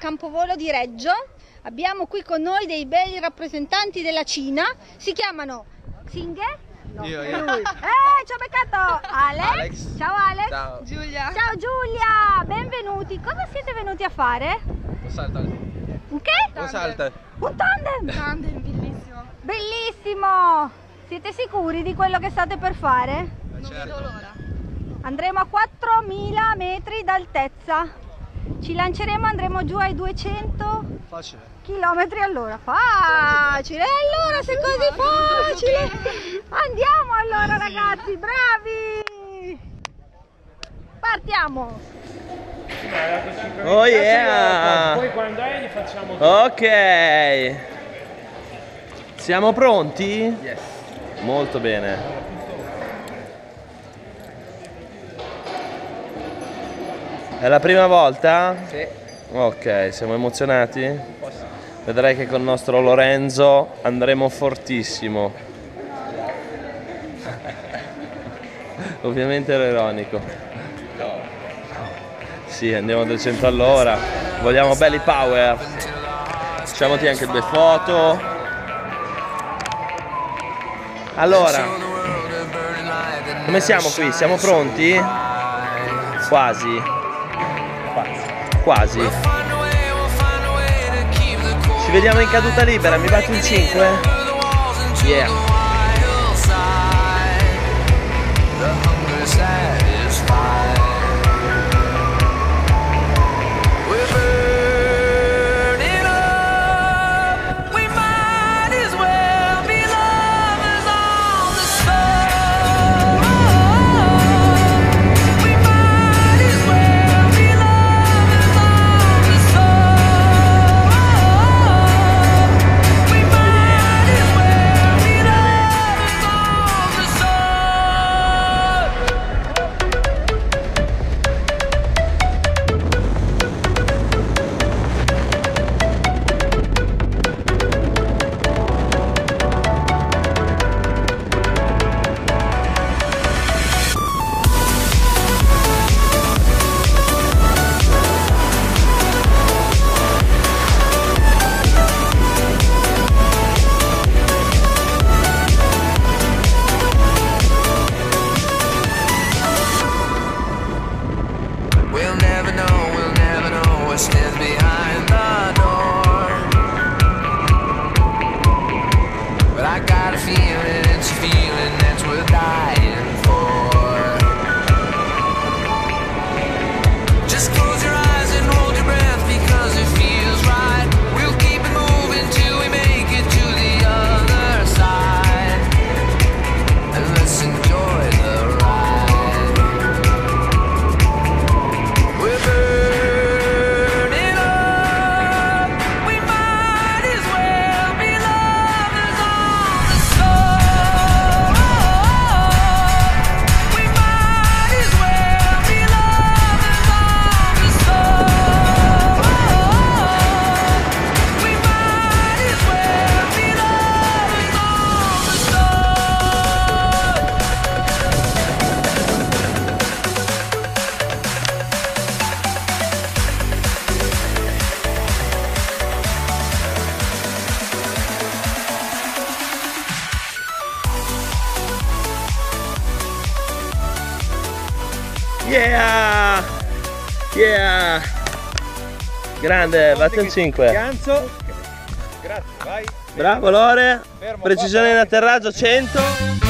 campovolo di Reggio. Abbiamo qui con noi dei belli rappresentanti della Cina. Si chiamano Xinghe? No, Io, io. lui. Eh, ci ho beccato Alex. Alex. Ciao Alex. Ciao. Giulia. Ciao Giulia, benvenuti. Cosa siete venuti a fare? Un salto. Un che? Un salto. Un tandem. Tandem, bellissimo. Bellissimo. Siete sicuri di quello che state per fare? Non vedo l'ora. Andremo a 4.000 metri d'altezza. Ci lanceremo, andremo giù ai 200 Facile. km all'ora. Facile! E allora se è così facile, andiamo allora ragazzi, bravi! Partiamo! Oh yeah! Poi quando è gli facciamo Ok. Siamo pronti? Yes. Molto bene. È la prima volta? Sì. Ok, siamo emozionati? Vedrai che con il nostro Lorenzo andremo fortissimo. Ovviamente ero ironico. Sì, andiamo a 200 all'ora. Vogliamo belli power. Facciamoti anche due foto. Allora, come siamo qui? Siamo pronti? Quasi. Quasi. Ci vediamo in caduta libera, mi batti un 5? Yeah. Yeah! Yeah! Grande, batti un 5. Ganzo. Grazie, vai. Bravo Lore. Fermo, Precisione in atterraggio 100.